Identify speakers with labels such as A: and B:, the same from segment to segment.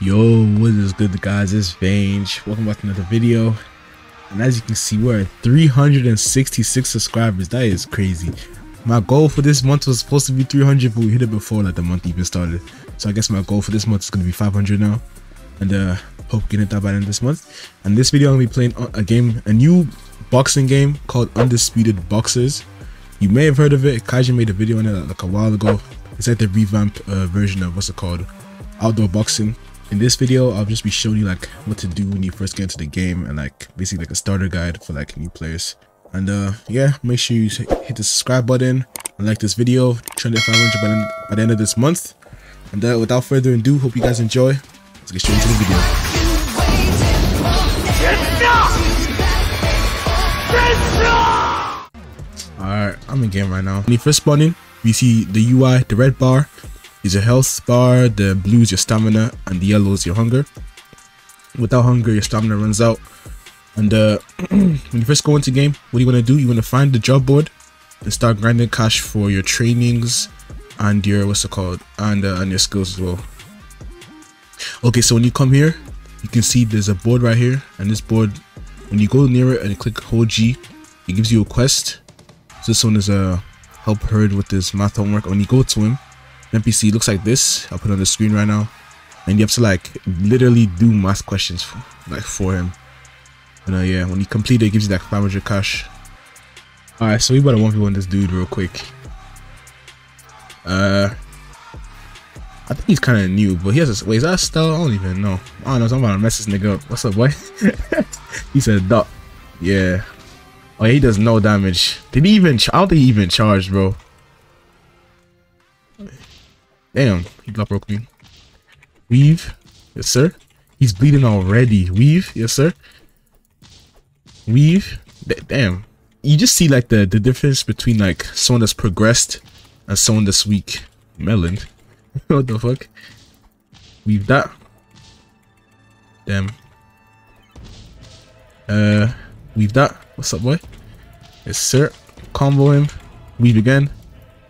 A: Yo, what is good guys? It's Vange. Welcome back to another video. And as you can see, we're at 366 subscribers. That is crazy. My goal for this month was supposed to be 300, but we hit it before like the month even started. So I guess my goal for this month is gonna be 500 now. And uh hope we can hit that by the end of this month. And this video I'm gonna be playing a game, a new boxing game called Undisputed Boxers. You may have heard of it. Kaiji made a video on it like a while ago. It's like the revamped uh, version of what's it called? Outdoor boxing. In this video, I'll just be showing you like what to do when you first get into the game and like basically like a starter guide for like new players. And uh yeah, make sure you hit the subscribe button and like this video. Trend at 500 by the, by the end of this month. And uh, without further ado, hope you guys enjoy. Let's get straight into the video. Alright, I'm in game right now. When you first spawn in, we see the UI, the red bar is your health bar, the blue is your stamina, and the yellow is your hunger. Without hunger, your stamina runs out. And uh, when you first go into game, what do you want to do? You want to find the job board and start grinding cash for your trainings and your what's it called and uh, and your skills as well. Okay, so when you come here, you can see there's a board right here, and this board, when you go near it and click hold G, it gives you a quest. So this one is a help Herd with this math homework. When you go to him, NPC looks like this. I'll put on the screen right now, and you have to like literally do math questions for, like for him. And uh, yeah, when you complete it, it gives you like 500 cash. All right, so we better one v one this dude real quick. Uh, I think he's kind of new, but he has a wait. Is that? I don't even know. I don't know. I'm about to mess this nigga up. What's up, boy? he said dot. Yeah. Oh, yeah, he does no damage. Did he even? I don't think he even charged, bro. Damn, he block broke me. Weave, yes sir. He's bleeding already. Weave, yes sir. Weave, D damn. You just see like the the difference between like someone that's progressed and someone that's weak. Melon, what the fuck? Weave that. Damn. Uh, weave that. What's up, boy? Yes sir. Combo him. Weave again.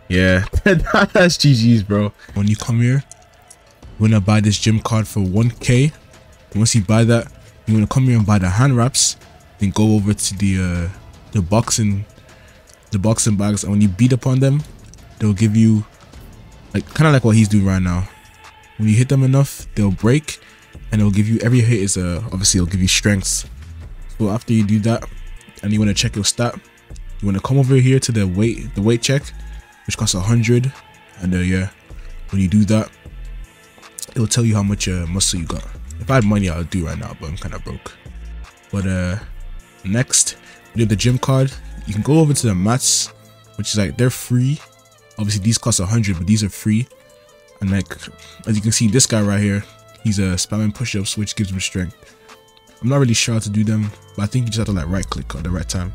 A: Yeah, that's GG's, bro. When you come here, you wanna buy this gym card for 1k. Once you buy that, you wanna come here and buy the hand wraps. Then go over to the uh, the boxing, the boxing bags, and when you beat upon them, they'll give you like kind of like what he's doing right now. When you hit them enough, they'll break, and it'll give you every hit is a uh, obviously it'll give you strengths. So after you do that, and you wanna check your stat, you wanna come over here to the weight the weight check which costs a hundred and uh, yeah when you do that it'll tell you how much uh, muscle you got. If i had money i'll do right now but i'm kind of broke. But uh next you have the gym card. You can go over to the mats which is like they're free. Obviously these cost a hundred but these are free. And like as you can see this guy right here he's a uh, spamming push-ups which gives him strength. I'm not really sure how to do them but i think you just have to like right click at the right time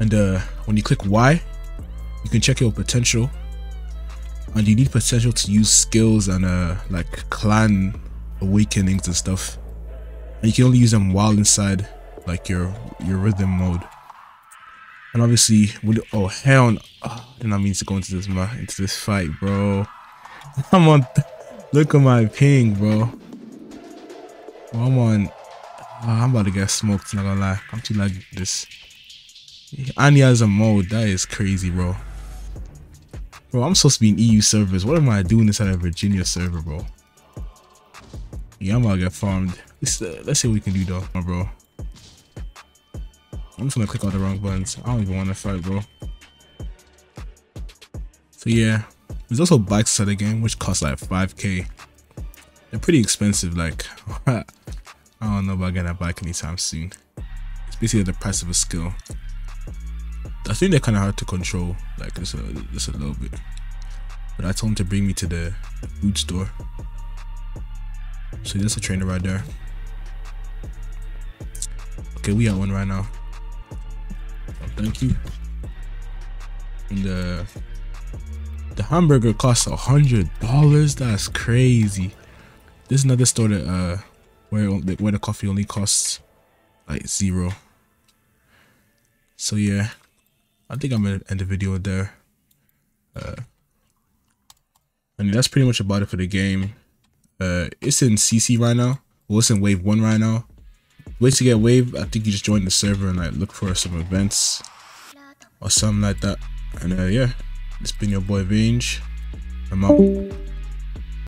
A: and uh, when you click Y, you can check your potential. And you need potential to use skills and uh, like clan awakenings and stuff. And you can only use them while inside like your your rhythm mode. And obviously, when oh hell, no. oh, I did not mean to go into this into this fight, bro. I'm on. Look at my ping, bro. I'm on. Oh, I'm about to get smoked. Not gonna lie, I'm too laggy this. Has a mode. That is crazy, bro. Bro, I'm supposed to be in EU servers. What am I doing inside a Virginia server, bro? Yeah, I'm gonna get farmed. Let's, uh, let's see what we can do, though, bro. I'm just gonna click all the wrong buttons. I don't even want to fight, bro. So yeah, there's also bikes inside the game, which cost like 5k. They're pretty expensive. Like, I don't know about getting a bike anytime soon. It's basically the price of a skill. I think they're kind of hard to control, like just a, just a little bit. But I told him to bring me to the, food store. So there's a trainer right there. Okay, we have one right now. Oh, thank you. And the the hamburger costs a hundred dollars. That's crazy. This is another store that uh where where the coffee only costs like zero. So yeah. I think I'm gonna end the video there. Uh, And that's pretty much about it for the game. Uh, it's in CC right now. Well, it's in Wave 1 right now. Ways to get Wave, I think you just join the server and like look for some events or something like that. And uh, yeah, it's been your boy Vange. I'm out.